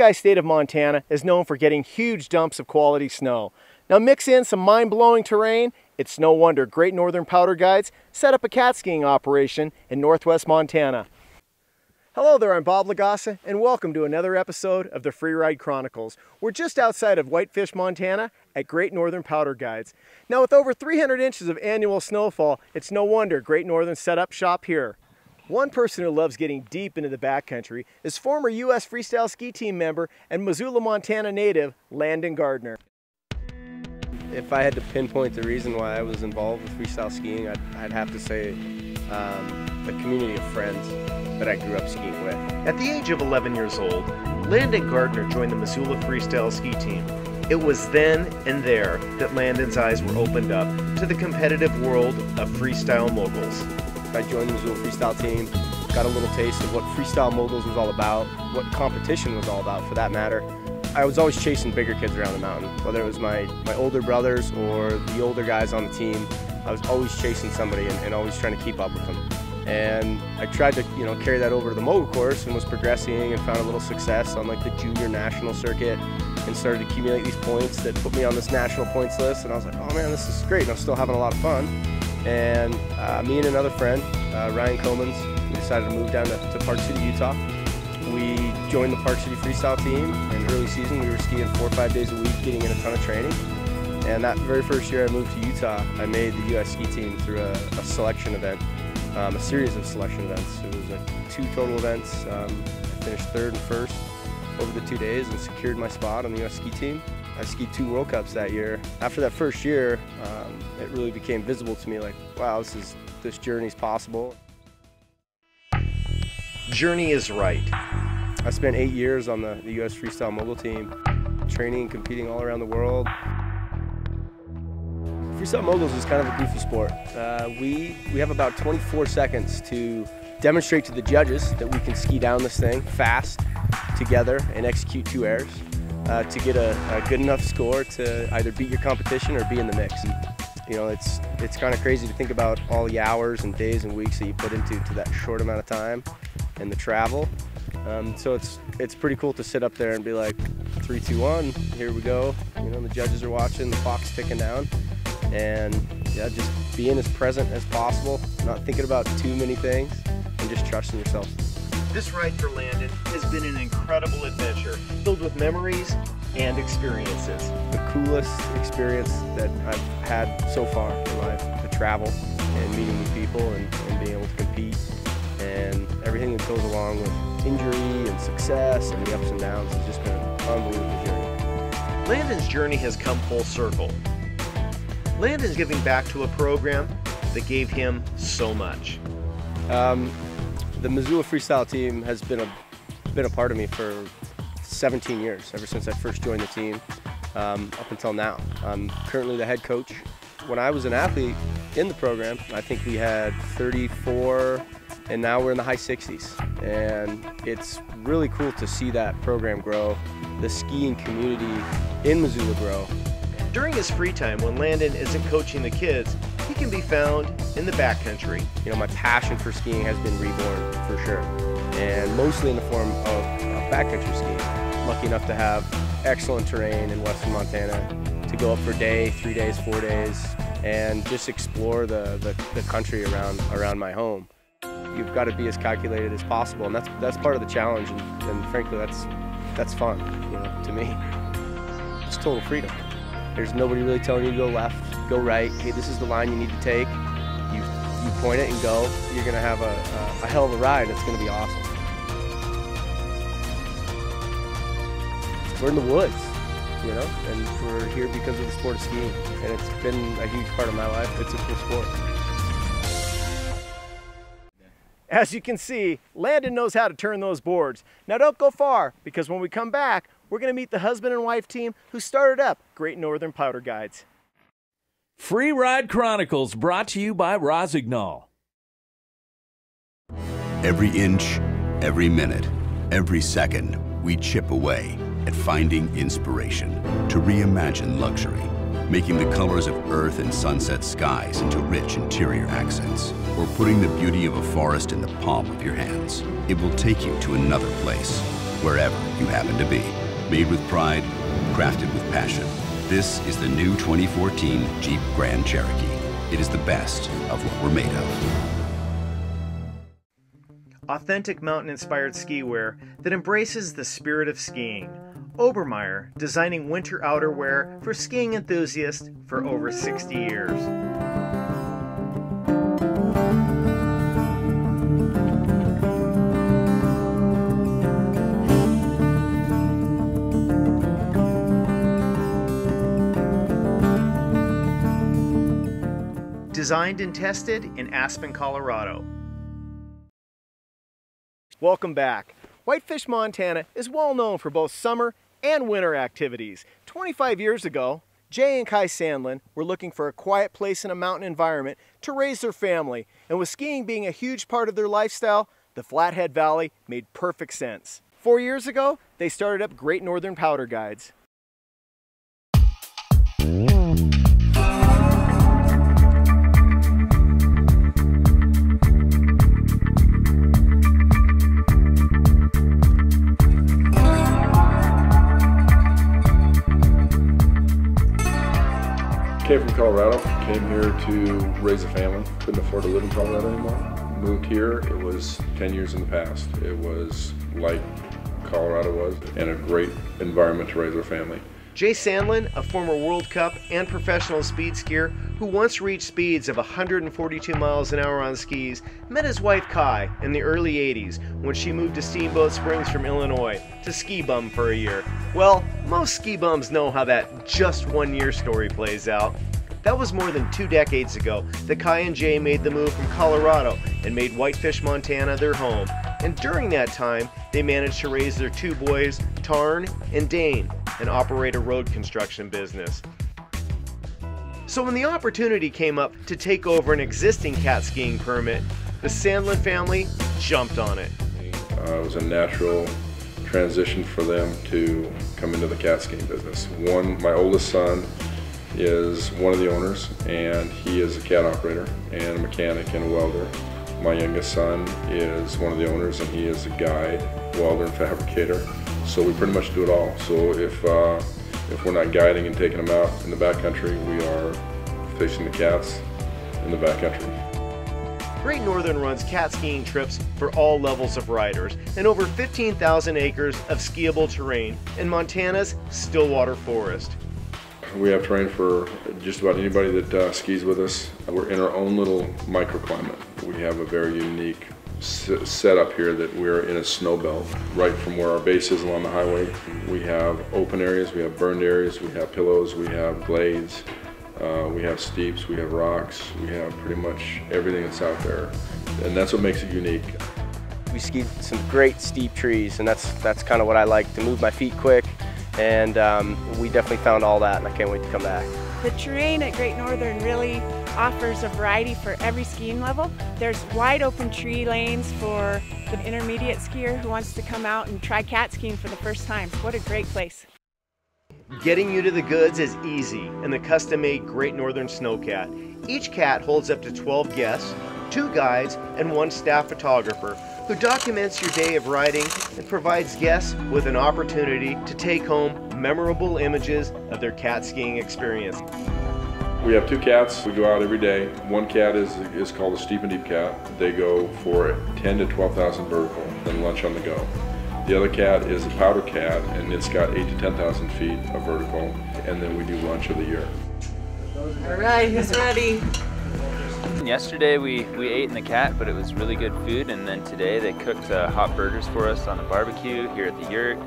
Sky state of Montana is known for getting huge dumps of quality snow. Now mix in some mind-blowing terrain, it's no wonder Great Northern Powder Guides set up a cat skiing operation in northwest Montana. Hello there, I'm Bob Lagassa, and welcome to another episode of the Freeride Chronicles. We're just outside of Whitefish, Montana at Great Northern Powder Guides. Now with over 300 inches of annual snowfall, it's no wonder Great Northern set up shop here. One person who loves getting deep into the backcountry is former U.S. Freestyle Ski Team member and Missoula, Montana native, Landon Gardner. If I had to pinpoint the reason why I was involved with freestyle skiing, I'd, I'd have to say um, the community of friends that I grew up skiing with. At the age of 11 years old, Landon Gardner joined the Missoula Freestyle Ski Team. It was then and there that Landon's eyes were opened up to the competitive world of freestyle moguls. I joined the Missoula Freestyle team, got a little taste of what freestyle moguls was all about, what competition was all about for that matter. I was always chasing bigger kids around the mountain, whether it was my, my older brothers or the older guys on the team. I was always chasing somebody and, and always trying to keep up with them. And I tried to, you know, carry that over to the mogul course and was progressing and found a little success on like the junior national circuit and started to accumulate these points that put me on this national points list. And I was like, oh man, this is great. And I'm still having a lot of fun. And uh, me and another friend, uh, Ryan Comans, we decided to move down to, to Park City, Utah. We joined the Park City Freestyle team. In early season, we were skiing four or five days a week, getting in a ton of training. And that very first year I moved to Utah, I made the U.S. ski team through a, a selection event, um, a series of selection events. It was like two total events. Um, I finished third and first over the two days and secured my spot on the U.S. ski team. I skied two World Cups that year. After that first year, um, it really became visible to me like, wow, this is this journey's possible. Journey is right. I spent eight years on the, the U.S. Freestyle Mogul team, training and competing all around the world. Freestyle moguls is kind of a goofy sport. Uh, we, we have about 24 seconds to demonstrate to the judges that we can ski down this thing fast together and execute two airs uh, to get a, a, good enough score to either beat your competition or be in the mix. You know, it's it's kind of crazy to think about all the hours and days and weeks that you put into to that short amount of time and the travel. Um, so it's it's pretty cool to sit up there and be like, three, two, one, here we go. You know, the judges are watching, the clock's ticking down, and yeah, just being as present as possible, not thinking about too many things, and just trusting yourself. This ride for Landon has been an incredible adventure, filled with memories and experiences. The coolest experience that I've had so far in life, to travel and meeting new people and, and being able to compete and everything that goes along with injury and success and the ups and downs has just been an unbelievable journey. Landon's journey has come full circle. Landon's giving back to a program that gave him so much. Um, the Missoula Freestyle team has been a been a part of me for 17 years, ever since I first joined the team um, up until now. I'm currently the head coach. When I was an athlete in the program, I think we had 34, and now we're in the high 60s. And it's really cool to see that program grow, the skiing community in Missoula grow. During his free time, when Landon isn't coaching the kids, can be found in the backcountry. You know, my passion for skiing has been reborn for sure, and mostly in the form of, of backcountry skiing. Lucky enough to have excellent terrain in western Montana to go up for a day, three days, four days, and just explore the, the, the country around, around my home. You've got to be as calculated as possible, and that's, that's part of the challenge, and, and frankly, that's, that's fun, you know, to me. It's total freedom. There's nobody really telling you to go left, go right. Hey, this is the line you need to take. You you point it and go. You're gonna have a, a, a hell of a ride. It's gonna be awesome. We're in the woods, you know, and we're here because of the sport of skiing, and it's been a huge part of my life. It's a cool sport. As you can see, Landon knows how to turn those boards. Now don't go far, because when we come back, we're going to meet the husband and wife team who started up Great Northern Powder Guides. Free Ride Chronicles brought to you by Rossignol. Every inch, every minute, every second, we chip away at finding inspiration to reimagine luxury, making the colors of earth and sunset skies into rich interior accents, or putting the beauty of a forest in the palm of your hands. It will take you to another place wherever you happen to be. Made with pride, crafted with passion. This is the new 2014 Jeep Grand Cherokee. It is the best of what we're made of. Authentic mountain inspired ski wear that embraces the spirit of skiing. Obermeyer, designing winter outerwear for skiing enthusiasts for over 60 years. Designed and tested in Aspen, Colorado. Welcome back. Whitefish, Montana is well known for both summer and winter activities. 25 years ago, Jay and Kai Sandlin were looking for a quiet place in a mountain environment to raise their family, and with skiing being a huge part of their lifestyle, the Flathead Valley made perfect sense. Four years ago, they started up Great Northern Powder Guides. Came from Colorado, came here to raise a family. Couldn't afford to live in Colorado anymore. Moved here, it was 10 years in the past. It was like Colorado was, and a great environment to raise our family. Jay Sandlin, a former World Cup and professional speed skier who once reached speeds of 142 miles an hour on skis, met his wife Kai in the early 80s when she moved to Steamboat Springs from Illinois to ski bum for a year. Well, most ski bums know how that just one year story plays out. That was more than two decades ago that Kai and Jay made the move from Colorado and made Whitefish, Montana their home. And during that time, they managed to raise their two boys, Tarn and Dane, and operate a road construction business. So when the opportunity came up to take over an existing cat skiing permit, the Sandlin family jumped on it. Uh, it was a natural transition for them to come into the cat skiing business. One, my oldest son is one of the owners, and he is a cat operator and a mechanic and a welder. My youngest son is one of the owners, and he is a guide, welder, and fabricator. So we pretty much do it all. So if uh, if we're not guiding and taking them out in the backcountry, we are fixing the cats in the backcountry. Great Northern runs cat skiing trips for all levels of riders and over 15,000 acres of skiable terrain in Montana's Stillwater Forest. We have terrain for just about anybody that uh, skis with us. We're in our own little microclimate. We have a very unique setup here that we're in a snow belt right from where our base is along the highway. We have open areas, we have burned areas, we have pillows, we have glades, uh, we have steeps, we have rocks, we have pretty much everything that's out there. And that's what makes it unique. We skied some great steep trees and that's, that's kind of what I like, to move my feet quick. And um, we definitely found all that and I can't wait to come back. The terrain at Great Northern really offers a variety for every skiing level. There's wide open tree lanes for the intermediate skier who wants to come out and try cat skiing for the first time. What a great place. Getting you to the goods is easy in the custom-made Great Northern Snowcat. Each cat holds up to 12 guests, two guides, and one staff photographer who documents your day of riding and provides guests with an opportunity to take home memorable images of their cat skiing experience. We have two cats. We go out every day. One cat is is called a steep and deep cat. They go for 10 to 12,000 vertical, then lunch on the go. The other cat is a powder cat, and it's got 8 to 10,000 feet of vertical, and then we do lunch of the year. All right, who's ready? Yesterday we, we ate in the cat, but it was really good food. And then today they cooked uh, hot burgers for us on the barbecue here at the yurt.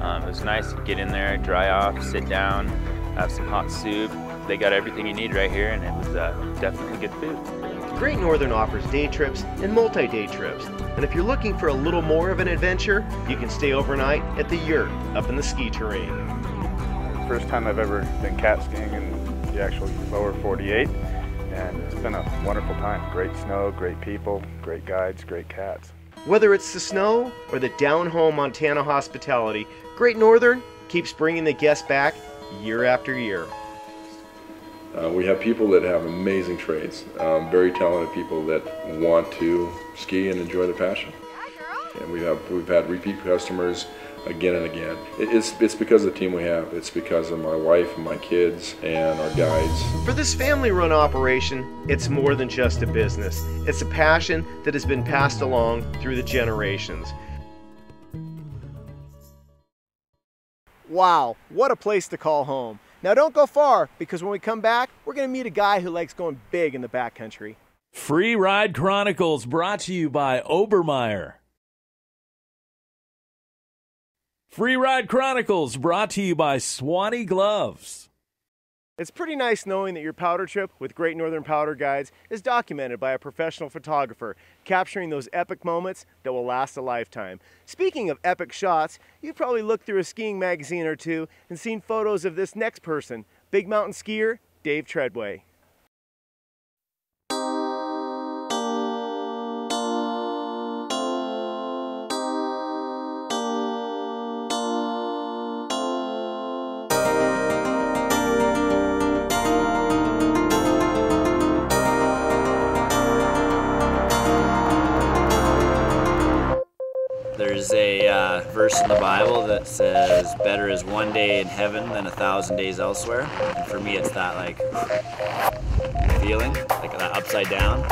Um, it was nice to get in there, dry off, sit down, have some hot soup. They got everything you need right here, and it was uh, definitely good food. Great Northern offers day trips and multi-day trips. And if you're looking for a little more of an adventure, you can stay overnight at the yurt up in the ski terrain. First time I've ever been cat skiing in the actual lower 48 and it's been a wonderful time. Great snow, great people, great guides, great cats. Whether it's the snow or the down-home Montana hospitality, Great Northern keeps bringing the guests back year after year. Uh, we have people that have amazing trades, um, very talented people that want to ski and enjoy the passion. And we have we've had repeat customers again and again. It's, it's because of the team we have. It's because of my wife and my kids and our guides. For this family run operation, it's more than just a business. It's a passion that has been passed along through the generations. Wow, what a place to call home. Now don't go far because when we come back, we're going to meet a guy who likes going big in the backcountry. Free Ride Chronicles brought to you by Obermeyer. Free Ride Chronicles brought to you by Swany Gloves. It's pretty nice knowing that your powder trip with Great Northern Powder Guides is documented by a professional photographer, capturing those epic moments that will last a lifetime. Speaking of epic shots, you've probably looked through a skiing magazine or two and seen photos of this next person, big mountain skier Dave Treadway. Verse in the Bible that says, "Better is one day in heaven than a thousand days elsewhere." And for me, it's that like feeling, like that upside down.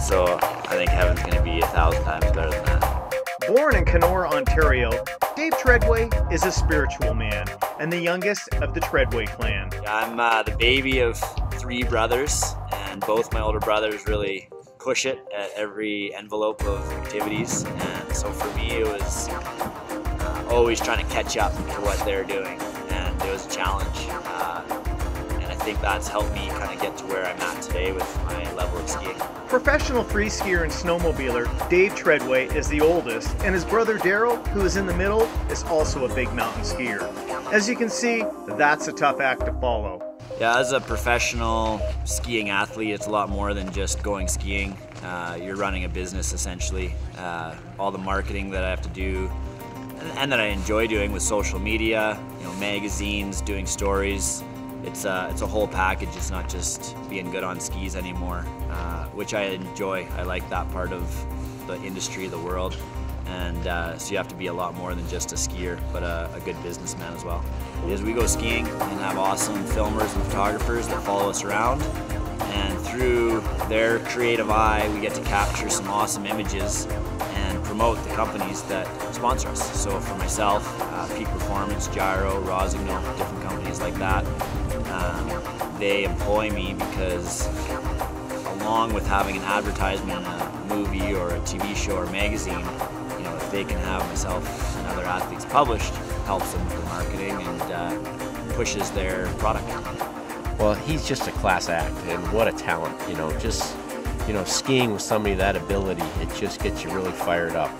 So I think heaven's gonna be a thousand times better than that. Born in Kenora, Ontario, Dave Treadway is a spiritual man and the youngest of the Treadway clan. I'm uh, the baby of three brothers, and both my older brothers really push it at every envelope of activities. And so for me, it was always trying to catch up to what they're doing, and it was a challenge. Uh, and I think that's helped me kind of get to where I'm at today with my level of skiing. Professional free skier and snowmobiler Dave Treadway is the oldest, and his brother Daryl, who is in the middle, is also a big mountain skier. As you can see, that's a tough act to follow. Yeah, as a professional skiing athlete, it's a lot more than just going skiing. Uh, you're running a business essentially. Uh, all the marketing that I have to do and, that I enjoy doing with social media, you know, magazines, doing stories. It's a, it's a whole package. It's not just being good on skis anymore, uh, which I enjoy. I like that part of the industry, the world. And uh, so you have to be a lot more than just a skier, but a, a good businessman as well. As we go skiing and have awesome filmers and photographers that follow us around, and through their creative eye, we get to capture some awesome images promote the companies that sponsor us. So for myself, uh, Peak Performance, Giro, Rossignol, different companies like that, um, they employ me because along with having an advertisement in a movie or a TV show or magazine, you know, if they can have myself and other athletes published, helps them with the marketing and uh, pushes their product. Well, he's just a class act, and what a talent! You know, just you know, skiing with somebody that ability, it just gets you really fired up.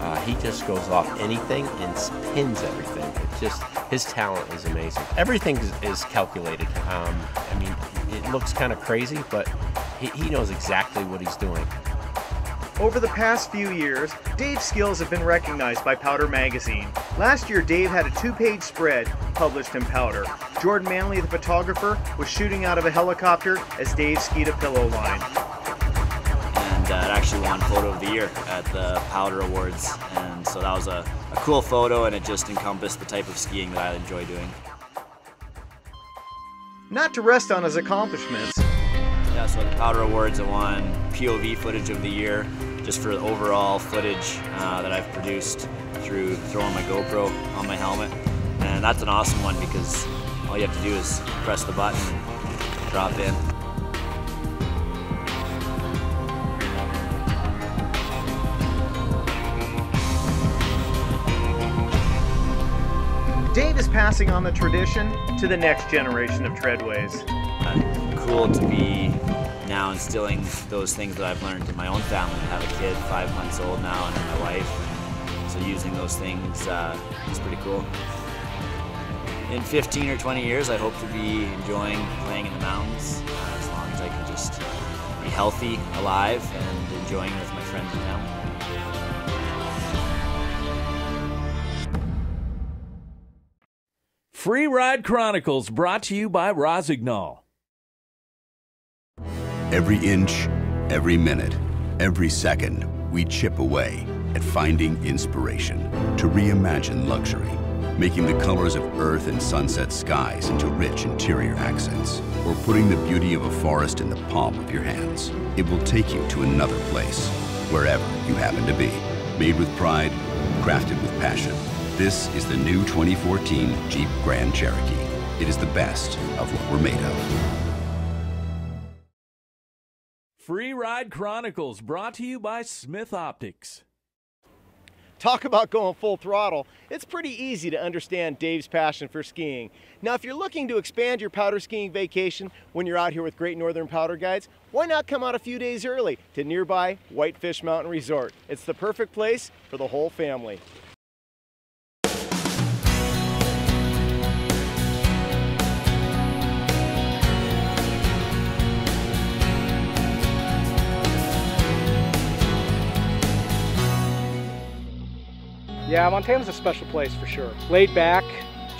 Uh, he just goes off anything and spins everything. It just his talent is amazing. Everything is, is calculated. Um, I mean, it looks kind of crazy, but he, he knows exactly what he's doing. Over the past few years, Dave's skills have been recognized by Powder Magazine. Last year, Dave had a two-page spread published in Powder. Jordan Manley, the photographer, was shooting out of a helicopter as Dave skied a pillow line. And uh, it actually won Photo of the Year at the Powder Awards. And so that was a, a cool photo and it just encompassed the type of skiing that I enjoy doing. Not to rest on his accomplishments, yeah, so at the Powder Awards, I won POV Footage of the Year, just for the overall footage uh, that I've produced through throwing my GoPro on my helmet. And that's an awesome one because all you have to do is press the button and drop in. Dave is passing on the tradition to the next generation of treadways. Uh, cool to be now instilling those things that I've learned in my own family. I have a kid, five months old now, and my wife. So using those things uh, is pretty cool. In 15 or 20 years, I hope to be enjoying playing in the mountains uh, as long as I can just be healthy, alive, and enjoying it with my friends and family. Free Ride Chronicles brought to you by Rossignol. Every inch, every minute, every second, we chip away at finding inspiration to reimagine luxury, making the colors of earth and sunset skies into rich interior accents, or putting the beauty of a forest in the palm of your hands. It will take you to another place, wherever you happen to be. Made with pride, crafted with passion. This is the new 2014 Jeep Grand Cherokee. It is the best of what we're made of. Free Ride Chronicles brought to you by Smith Optics. Talk about going full throttle. It's pretty easy to understand Dave's passion for skiing. Now, if you're looking to expand your powder skiing vacation when you're out here with Great Northern Powder Guides, why not come out a few days early to nearby Whitefish Mountain Resort? It's the perfect place for the whole family. Yeah, Montana's a special place for sure. Laid back,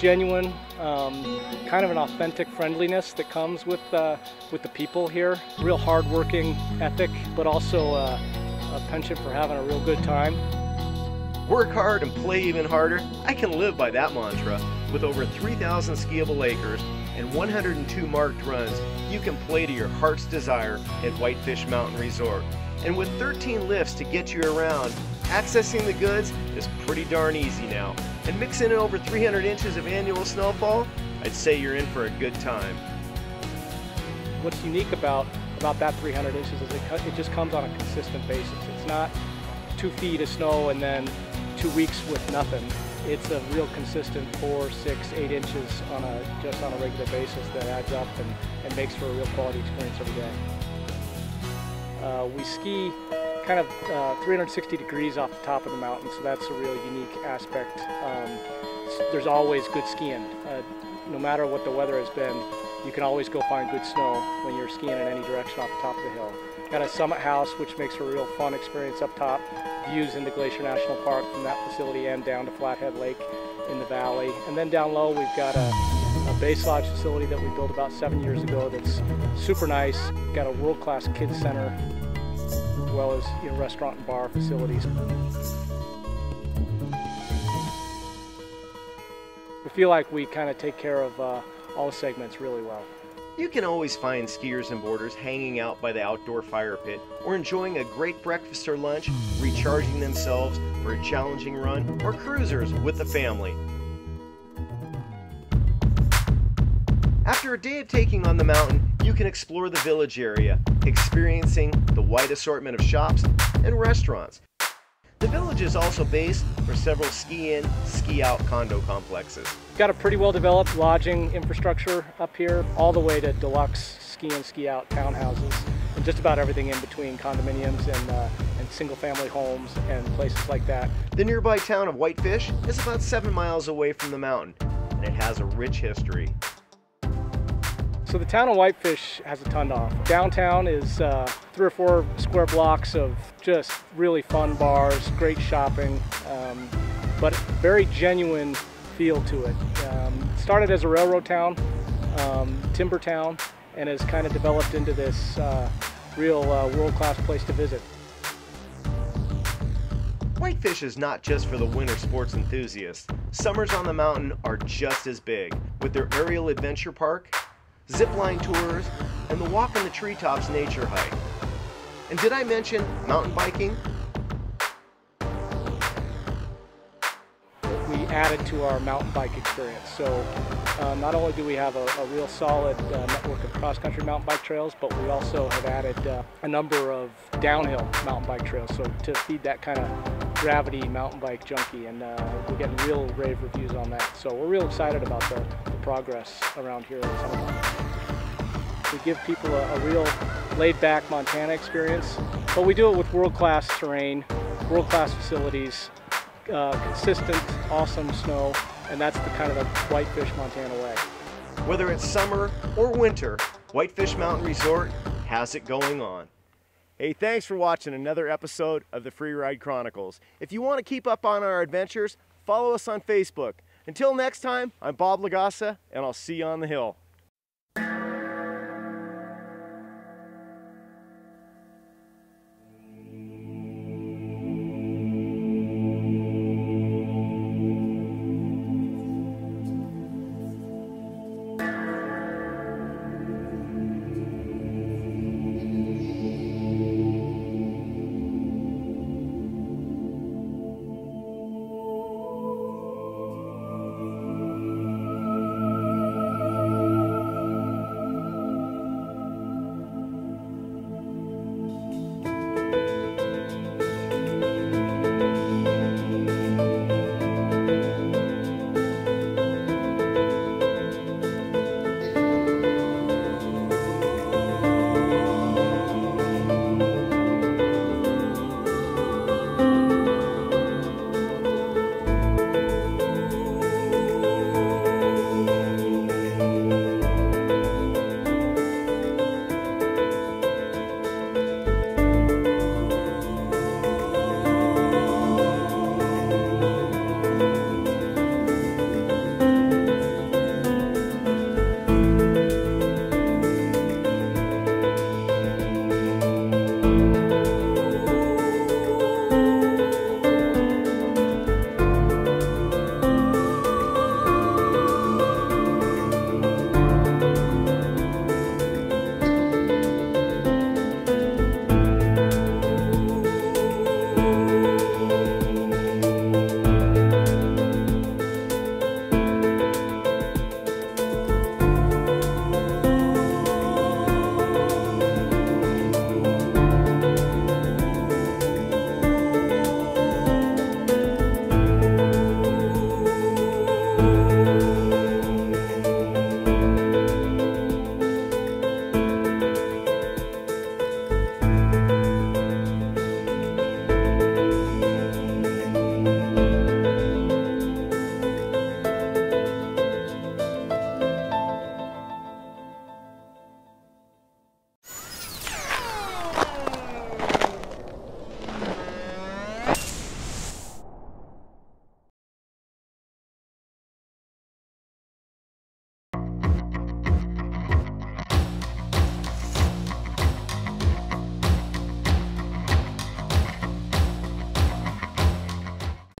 genuine, um, kind of an authentic friendliness that comes with uh, with the people here. Real hardworking ethic, but also uh, a penchant for having a real good time. Work hard and play even harder. I can live by that mantra. With over 3,000 skiable acres and 102 marked runs, you can play to your heart's desire at Whitefish Mountain Resort. And with 13 lifts to get you around, accessing the goods is pretty darn easy now. And mixing in over 300 inches of annual snowfall, I'd say you're in for a good time. What's unique about about that 300 inches is it, it just comes on a consistent basis. It's not two feet of snow and then two weeks with nothing. It's a real consistent four, six, eight inches on a just on a regular basis that adds up and, and makes for a real quality experience every day. Uh, we ski kind of uh, 360 degrees off the top of the mountain, so that's a real unique aspect. Um, there's always good skiing. Uh, no matter what the weather has been, you can always go find good snow when you're skiing in any direction off the top of the hill. Got a summit house, which makes a real fun experience up top. Views into Glacier National Park from that facility and down to Flathead Lake in the valley. And then down low, we've got a, a base lodge facility that we built about seven years ago that's super nice. Got a world-class kids center well as you know, restaurant and bar facilities. We feel like we kind of take care of uh, all segments really well. You can always find skiers and boarders hanging out by the outdoor fire pit or enjoying a great breakfast or lunch, recharging themselves for a challenging run, or cruisers with the family. After a day of taking on the mountain, you can explore the village area, experiencing the wide assortment of shops and restaurants. The village is also base for several ski-in, ski-out condo complexes. Got a pretty well-developed lodging infrastructure up here, all the way to deluxe ski-in, ski-out townhouses, and just about everything in between condominiums and, uh, and single-family homes and places like that. The nearby town of Whitefish is about seven miles away from the mountain, and it has a rich history. So the town of Whitefish has a ton to offer. Downtown is uh, three or four square blocks of just really fun bars, great shopping, um, but very genuine feel to it. Um, started as a railroad town, um, timber town, and has kind of developed into this uh, real uh, world-class place to visit. Whitefish is not just for the winter sports enthusiasts. Summers on the mountain are just as big, with their aerial adventure park zipline tours, and the Walk in the Treetops nature hike. And did I mention mountain biking? We added to our mountain bike experience. So uh, not only do we have a, a real solid uh, network of cross-country mountain bike trails, but we also have added uh, a number of downhill mountain bike trails. So to feed that kind of gravity mountain bike junkie, and uh, we're getting real rave reviews on that. So we're real excited about the, the progress around here in. We give people a, a real laid-back Montana experience, but we do it with world-class terrain, world-class facilities, uh, consistent, awesome snow, and that's the kind of the Whitefish Montana way. Whether it's summer or winter, Whitefish Mountain Resort has it going on. Hey, thanks for watching another episode of the Free Ride Chronicles. If you want to keep up on our adventures, follow us on Facebook. Until next time, I'm Bob Lagasa, and I'll see you on the hill.